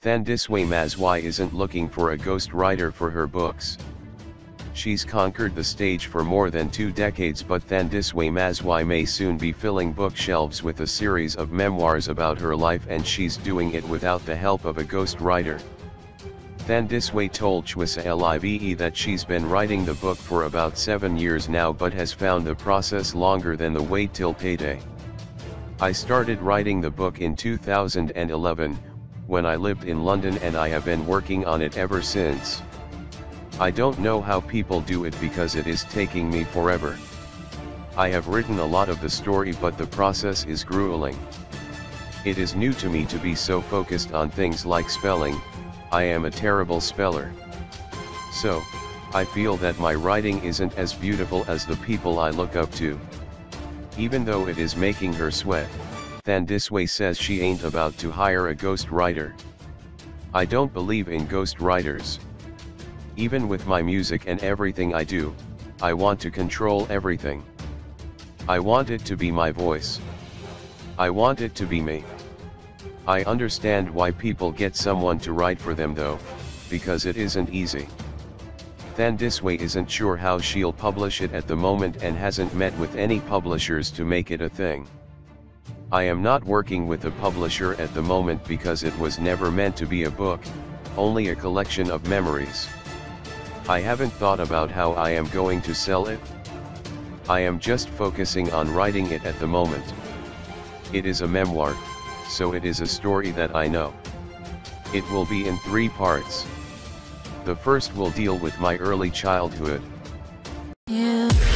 Thandiswa Mazwai isn't looking for a ghost writer for her books. She's conquered the stage for more than two decades but Thandiswa Mazwai may soon be filling bookshelves with a series of memoirs about her life and she's doing it without the help of a ghost writer. Thandiswa told TshisaLIVE that she's been writing the book for about seven years now but has found the process longer than the wait till payday. I started writing the book in 2011, when I lived in London and I have been working on it ever since. I don't know how people do it because it is taking me forever. I have written a lot of the story but the process is grueling. It is new to me to be so focused on things like spelling, I am a terrible speller. So, I feel that my writing isn't as beautiful as the people I look up to. Even though it is making her sweat. Thandiswa says she ain't about to hire a ghost writer. I don't believe in ghost writers. Even with my music and everything I do, I want to control everything. I want it to be my voice. I want it to be me. I understand why people get someone to write for them though, because it isn't easy. Thandiswa isn't sure how she'll publish it at the moment and hasn't met with any publishers to make it a thing. I am not working with a publisher at the moment because it was never meant to be a book, only a collection of memories. I haven't thought about how I am going to sell it. I am just focusing on writing it at the moment. It is a memoir, so it is a story that I know. It will be in three parts. The first will deal with my early childhood. Yeah.